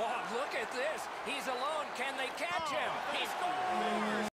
Oh, look at this. He's alone. Can they catch oh, him? He scores!